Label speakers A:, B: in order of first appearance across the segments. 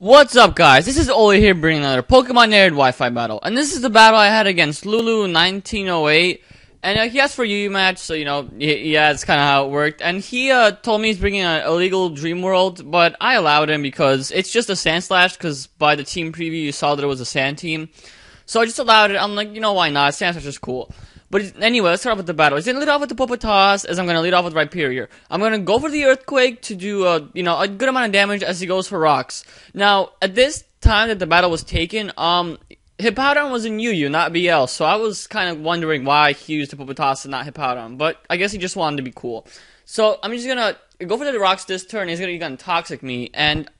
A: What's up guys, this is Oli here bringing another Pokemon Nerd Wi-Fi battle, and this is the battle I had against Llulu1908, and uh, he asked for UU match, so you know, yeah, it's kind of how it worked, and he uh, told me he's bringing an illegal Dream World, but I allowed him because it's just a Sandslash, because by the team preview you saw that it was a Sand team, so I just allowed it, I'm like, you know, why not, Sandslash is cool. But anyway, let's start off with the battle. He's gonna lead off with the Hippopotas, as I'm gonna lead off with Rhyperior. I'm gonna go for the Earthquake to do, uh, you know, a good amount of damage as he goes for rocks. Now, at this time that the battle was taken, um, Hippowdon was in UU, not BL, so I was kind of wondering why he used the Hippopotas and not Hippowdon, but I guess he just wanted to be cool. So, I'm just gonna go for the rocks this turn, he's gonna, gonna Toxic me, and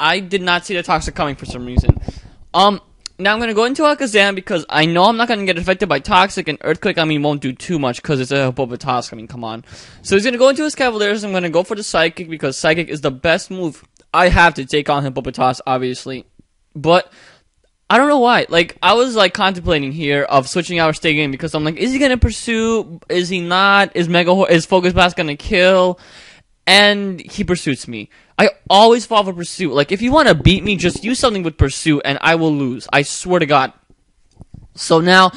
A: I did not see the Toxic coming for some reason. Um, now I'm gonna go into Alakazam because I know I'm not gonna get affected by Toxic and Earthquake. I mean, won't do too much because it's a Hippopotas. I mean, come on. So he's gonna go into his Cavaliers. I'm gonna go for the Psychic because Psychic is the best move I have to take on Hippopotas, obviously. But I don't know why. Like I was like contemplating here of switching out in because I'm like, is he gonna pursue? Is he not? Is Mega is Focus Blast gonna kill? And he pursues me. I always fall for pursuit. Like, if you want to beat me, just use something with pursuit, and I will lose. I swear to God. So now,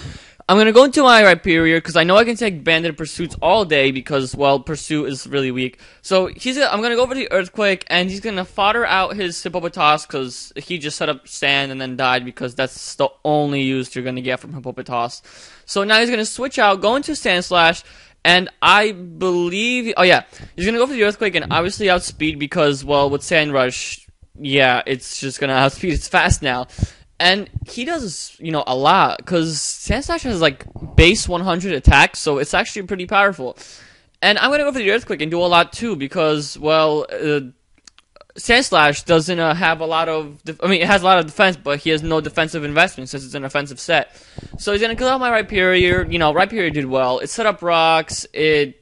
A: I'm gonna go into my Rhyperior because I know I can take Banded Pursuits all day because, well, Pursuit is really weak. So he's, I'm gonna go for the Earthquake and he's gonna fodder out his Hippopotas because he just set up Sand and then died because that's the only use you're gonna get from Hippopotas. So now he's gonna switch out, go into Sandslash, and I believe, oh yeah, he's gonna go for the earthquake and obviously outspeed because, well, with Sand Rush, yeah, it's just gonna outspeed. It's fast now, and he does, you know, a lot because Sandslash has like base 100 attack, so it's actually pretty powerful. And I'm gonna go for the earthquake and do a lot too because, well, uh, Sandslash doesn't uh, have a lot of. I mean, it has a lot of defense, but he has no defensive investment since it's an offensive set. So he's gonna kill out my Rhyperior. You know, Rhyperior did well. It set up rocks. It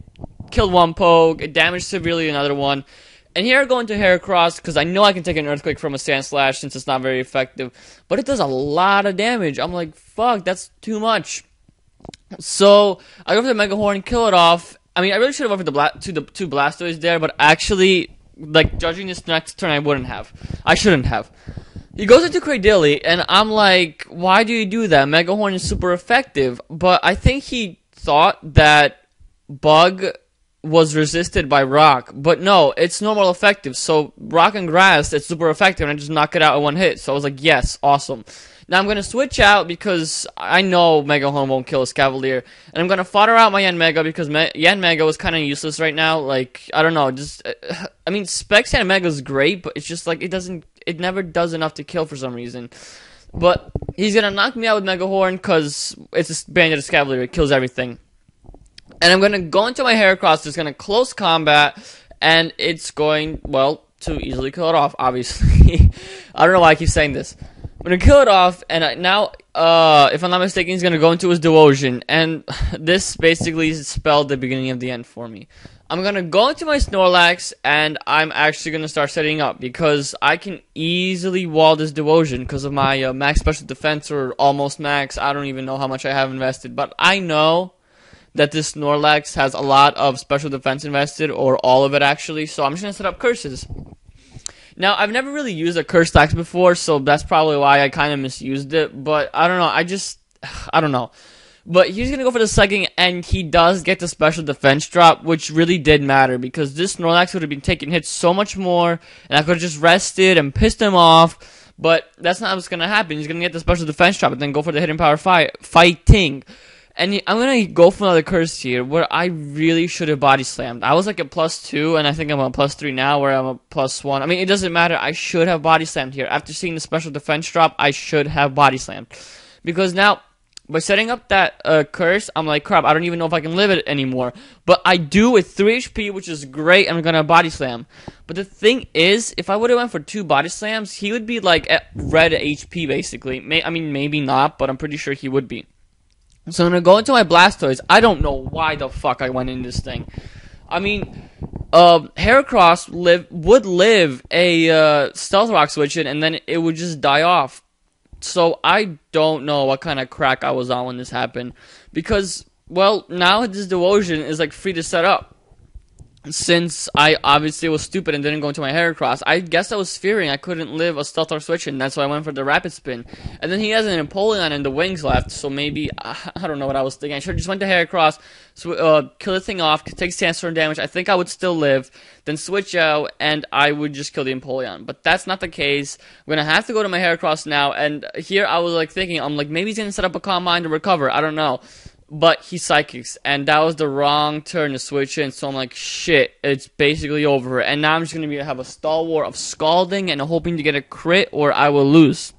A: killed one poke. It damaged severely another one. And here I go into Heracross because I know I can take an Earthquake from a Sandslash since it's not very effective. But it does a lot of damage. I'm like, fuck, that's too much. So I go for the Mega Horn, kill it off. I mean, I really should have offered the bla- to the two Blastoise there, but actually like judging this next turn, I wouldn't have. I shouldn't have. He goes into Cradily, and I'm like, why do you do that? Mega Horn is super effective, but I think he thought that Bug was resisted by Rock, but no, it's normal effective. So Rock and Grass, it's super effective, and I just knock it out in one hit. So I was like, yes, awesome. Now I'm to switch out because I know Mega Horn won't kill Escavalier. And I'm to fodder out my Yanmega because Me- Yanmega was kind of useless right now. Like, I don't know, just... Uh, I mean, Specs Yanmega is great, but it's just like, it doesn't... It never does enough to kill for some reason. But he's to knock me out with Mega Horn because it's a Banded Escavalier. It kills everything. And I'm going to go into my Heracross. It's going to close combat. And it's going, well, to easily kill it off, obviously. I don't know why I keep saying this. I'm gonna kill it off, and now, uh, if I'm not mistaken, he's gonna go into his Duosion, and this basically spelled the beginning of the end for me. I'm gonna go into my Snorlax, and I'm actually gonna start setting up, because I can easily wall this Duosion because of my uh, max special defense, or almost max, I don't even know how much I have invested, but I know that this Snorlax has a lot of special defense invested, or all of it actually, so I'm just gonna set up curses. Now, I've never really used a curse stacks before, so that's probably why I kind of misused it. But I don't know. I just, I don't know. But he's gonna go for the second, and he does get the special defense drop, which really did matter because this Snorlax would have been taking hits so much more, and I could have just rested and pissed him off. But that's not what's gonna happen. He's gonna get the special defense drop and then go for the hidden power fight fighting. And I'm gonna go for another curse here where I really should have body slammed. I was like a plus two, and I think I'm a plus three now where I'm a plus one. I mean, it doesn't matter. I should have body slammed here. After seeing the special defense drop, I should have body slammed. Because now, by setting up that uh, curse, I'm like, crap, I don't even know if I can live it anymore. But I do with 3 HP, which is great, I'm gonna body slam. But the thing is, if I would have went for two body slams, he would be like at red HP, basically. May- I mean, maybe not, but I'm pretty sure he would be. So I'm gonna go into my Blastoise. I don't know why the fuck I went in this thing. I mean, uh, Heracross live would live a uh, Stealth Rock switch in, and then it would just die off. So I don't know what kind of crack I was on when this happened, because well now this Duosion is like free to set up. Since I obviously was stupid and didn't go into my Heracross, I guess I was fearing I couldn't live a Stealth Rock switch, and that's why I went for the rapid spin. And then he has an Empoleon and the wings left, so maybe I don't know what I was thinking. I should have just went to Heracross, so, uh, kill the thing off, take sandstorm damage. I think I would still live, then switch out, and I would just kill the Empoleon. But that's not the case. I'm gonna have to go to my Heracross now, and here I was like thinking, I'm like maybe he's gonna set up a Calm Mind to recover. I don't know but he psychics, and that was the wrong turn to switch in. So I'm like, shit, it's basically over. And now I'm just gonna be have a stalwart of scalding and hoping to get a crit, or I will lose.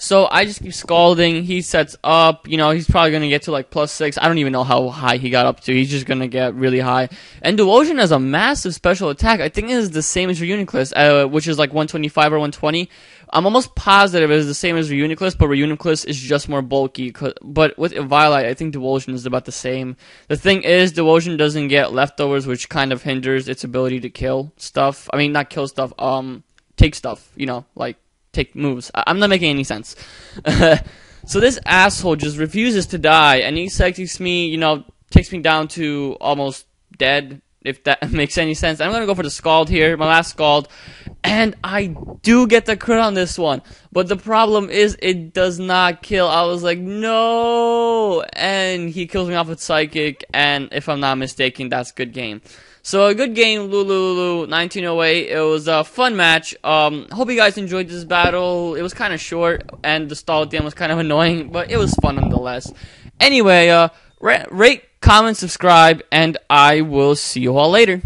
A: So I just keep scalding. He sets up. You know, he's probably gonna get to like plus six. I don't even know how high he got up to. He's just gonna get really high. And Duosion has a massive special attack. I think it is the same as Reuniclus, uh, which is like 125 or 120. I'm almost positive it's the same as Reuniclus, but Reuniclus is just more bulky. But with Eviolite, I think Duosion is about the same. The thing is, Duosion doesn't get leftovers, which kind of hinders its ability to kill stuff. I mean, not kill stuff, um, take stuff, you know, like take moves. I- am not making any sense. so this asshole just refuses to die, and he takes me, you know, takes me down to almost dead, if that makes any sense. I'm gonna go for the Scald here, my last Scald. And I do get the crit on this one. But the problem is it does not kill. I was like, no! And he kills me off with Psychic, and if I'm not mistaken, that's good game. So a good game, Llulu 1908. It was a fun match. Um, hope you guys enjoyed this battle. It was kind of short, and the stall at the end was kind of annoying, but it was fun nonetheless. Anyway, uh, rate, comment, subscribe, and I will see you all later.